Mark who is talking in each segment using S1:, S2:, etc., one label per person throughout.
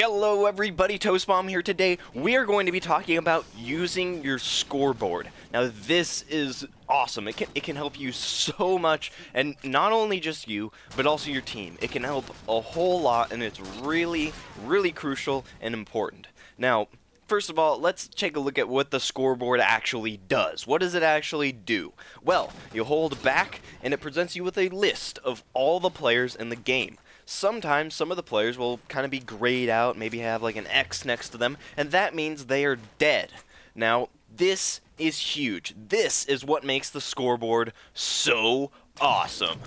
S1: Hello everybody, Toastbomb here today. We are going to be talking about using your scoreboard. Now this is awesome. It can, it can help you so much, and not only just you, but also your team. It can help a whole lot, and it's really, really crucial and important. Now, First of all, let's take a look at what the scoreboard actually does. What does it actually do? Well, you hold back and it presents you with a list of all the players in the game. Sometimes some of the players will kind of be grayed out, maybe have like an X next to them, and that means they are dead. Now, this is huge. This is what makes the scoreboard so awesome.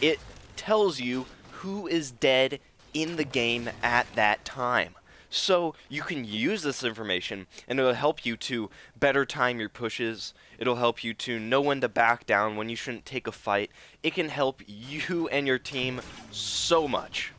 S1: It tells you who is dead in the game at that time. So you can use this information and it'll help you to better time your pushes. It'll help you to know when to back down, when you shouldn't take a fight. It can help you and your team so much.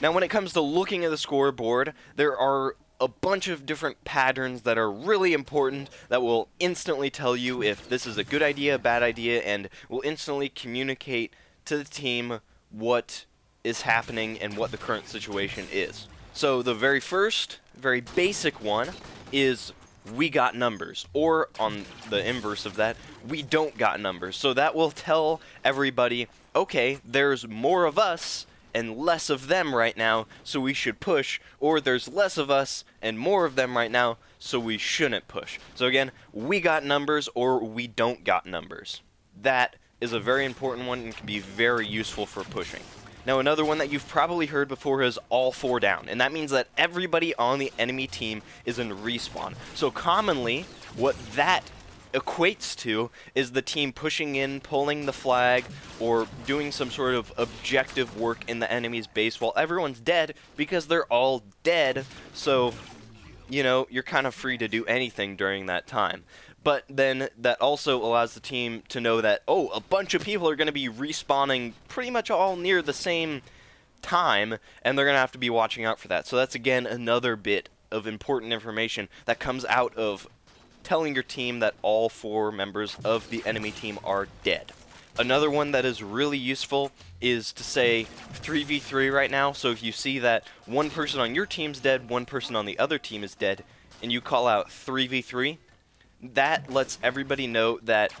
S1: Now when it comes to looking at the scoreboard, there are a bunch of different patterns that are really important that will instantly tell you if this is a good idea, a bad idea, and will instantly communicate to the team what is happening and what the current situation is. So the very first, very basic one is we got numbers, or on the inverse of that, we don't got numbers. So that will tell everybody, okay, there's more of us and less of them right now, so we should push, or there's less of us and more of them right now, so we shouldn't push. So again, we got numbers or we don't got numbers. That is a very important one and can be very useful for pushing. Now another one that you've probably heard before is all four down, and that means that everybody on the enemy team is in respawn. So commonly, what that equates to is the team pushing in, pulling the flag, or doing some sort of objective work in the enemy's base while everyone's dead because they're all dead. So, you know, you're kind of free to do anything during that time but then that also allows the team to know that, oh, a bunch of people are going to be respawning pretty much all near the same time, and they're going to have to be watching out for that. So that's, again, another bit of important information that comes out of telling your team that all four members of the enemy team are dead. Another one that is really useful is to say 3v3 right now, so if you see that one person on your team's dead, one person on the other team is dead, and you call out 3v3, that lets everybody know that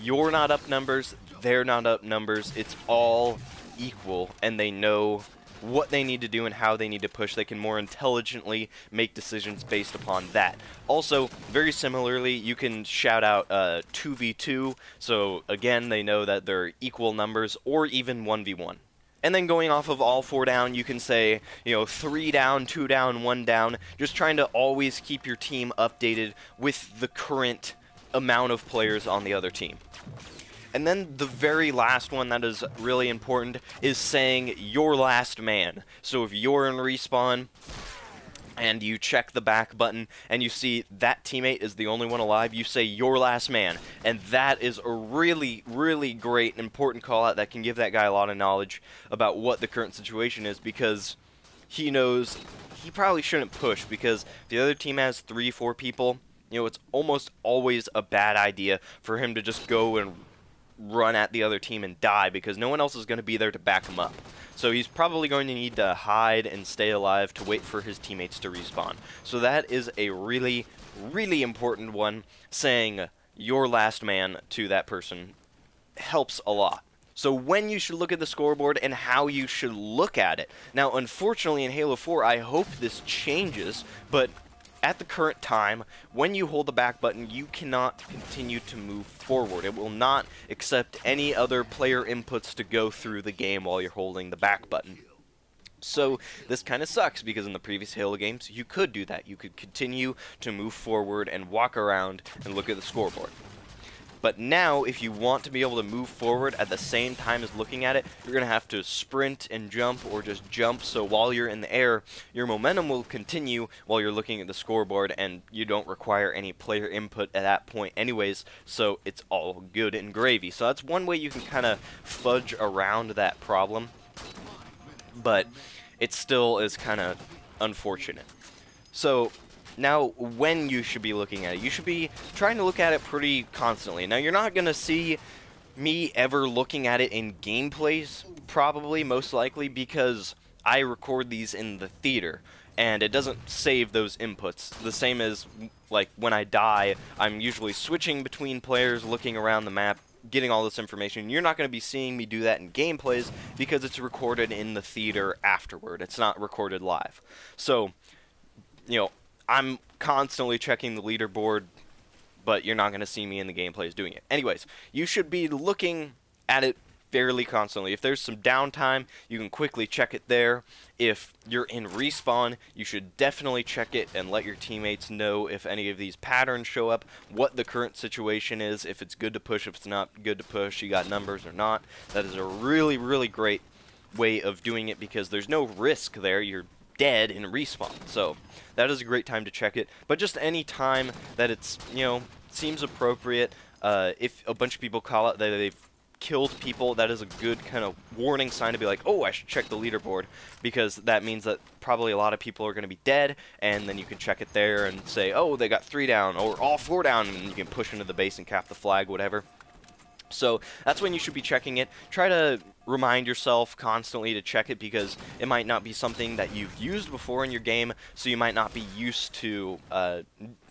S1: you're not up numbers, they're not up numbers, it's all equal, and they know what they need to do and how they need to push. They can more intelligently make decisions based upon that. Also, very similarly, you can shout out uh, 2v2, so again, they know that they're equal numbers, or even 1v1. And then going off of all four down, you can say, you know, three down, two down, one down, just trying to always keep your team updated with the current amount of players on the other team. And then the very last one that is really important is saying your last man. So if you're in respawn, and you check the back button and you see that teammate is the only one alive, you say your last man. And that is a really, really great and important call out that can give that guy a lot of knowledge about what the current situation is because he knows he probably shouldn't push because the other team has three, four people. You know, it's almost always a bad idea for him to just go and run at the other team and die because no one else is going to be there to back him up. So he's probably going to need to hide and stay alive to wait for his teammates to respawn. So that is a really, really important one. Saying your last man to that person helps a lot. So when you should look at the scoreboard and how you should look at it. Now, unfortunately in Halo 4, I hope this changes, but at the current time, when you hold the back button, you cannot continue to move forward. It will not accept any other player inputs to go through the game while you're holding the back button. So this kind of sucks because in the previous Halo games you could do that. You could continue to move forward and walk around and look at the scoreboard. But now, if you want to be able to move forward at the same time as looking at it, you're going to have to sprint and jump or just jump. So while you're in the air, your momentum will continue while you're looking at the scoreboard, and you don't require any player input at that point anyways, so it's all good and gravy. So that's one way you can kind of fudge around that problem, but it still is kind of unfortunate. So now, when you should be looking at it, you should be trying to look at it pretty constantly. Now, you're not going to see me ever looking at it in gameplays, probably, most likely, because I record these in the theater. and it doesn't save those inputs. The same as like when I die, I'm usually switching between players, looking around the map, getting all this information. You're not going to be seeing me do that in gameplays because it's recorded in the theater afterward. It's not recorded live. So, you know, I'm constantly checking the leaderboard, but you're not going to see me in the gameplays doing it. Anyways, you should be looking at it fairly constantly. If there's some downtime, you can quickly check it there. If you're in respawn, you should definitely check it and let your teammates know if any of these patterns show up, what the current situation is, if it's good to push, if it's not good to push, you got numbers or not. That is a really, really great way of doing it because there's no risk there. You're dead in respawn. So that is a great time to check it. But just any time that it's, you know, seems appropriate, uh, if a bunch of people call out that they've killed people, that is a good kind of warning sign to be like, oh, I should check the leaderboard, because that means that probably a lot of people are going to be dead, and then you can check it there and say, oh, they got three down, or all four down, and you can push into the base and cap the flag, whatever. So that's when you should be checking it. Try to remind yourself constantly to check it because it might not be something that you've used before in your game, so you might not be used to uh,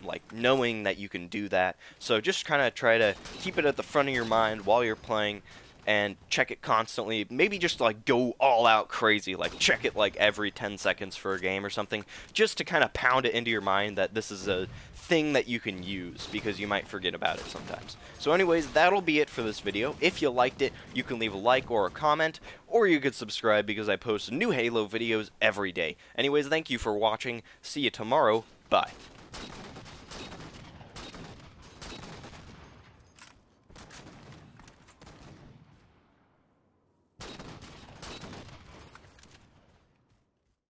S1: like knowing that you can do that. So just kind of try to keep it at the front of your mind while you're playing and check it constantly. Maybe just like go all out crazy, like check it like every 10 seconds for a game or something, just to kind of pound it into your mind that this is a thing that you can use because you might forget about it sometimes. So anyways, that'll be it for this video. If you liked it, you can leave a like or a comment, or you could subscribe because I post new Halo videos every day. Anyways, thank you for watching. See you tomorrow. Bye.